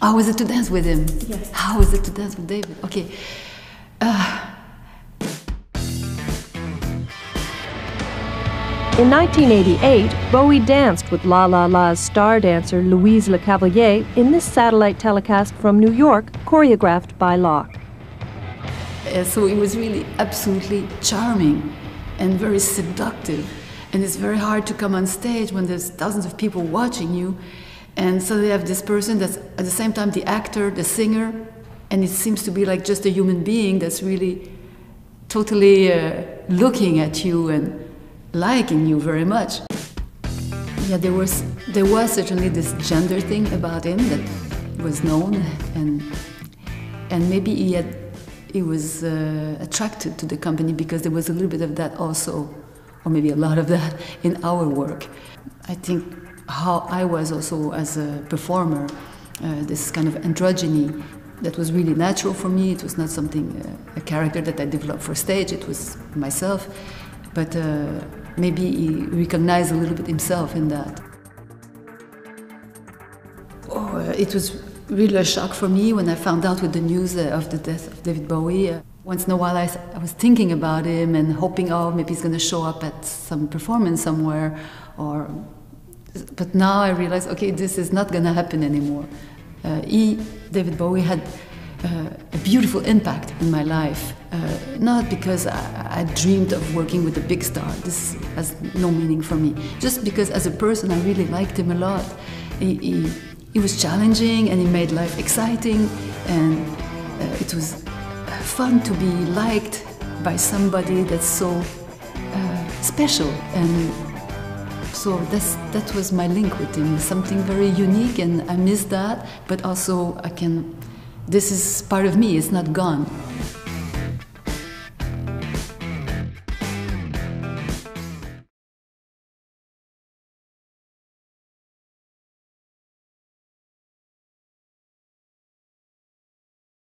How was it to dance with him? Yes. How was it to dance with David? Okay. Uh, In 1988, Bowie danced with La La La's star dancer Louise Lecavalier in this satellite telecast from New York, choreographed by Lock. Uh, so it was really absolutely charming and very seductive. And it's very hard to come on stage when there's thousands of people watching you. And so they have this person that's at the same time the actor, the singer, and it seems to be like just a human being that's really totally uh, looking at you and liking you very much. Yeah, there was there was certainly this gender thing about him that was known, and and maybe he had he was uh, attracted to the company because there was a little bit of that also, or maybe a lot of that in our work. I think how I was also as a performer, uh, this kind of androgyny that was really natural for me. It was not something, uh, a character that I developed for stage, it was myself. But uh, maybe he recognized a little bit himself in that. Oh, it was really a shock for me when I found out with the news uh, of the death of David Bowie. Uh, once in a while, I, I, was thinking about him and hoping, oh, maybe he's going to show up at some performance somewhere. Or, but now I realize, okay, this is not going to happen anymore. Uh, he, David Bowie, had uh, a beautiful impact in my life. Uh, not because I, I, dreamed of working with a big star. This has no meaning for me. Just because as a person, I really liked him a lot. He, he, he was challenging and he made life exciting, and uh, it was fun to be liked by somebody that's so uh, special. And so that's, that was my link with him, something very unique, and I miss that, but also I can, this is part of me, it's not gone.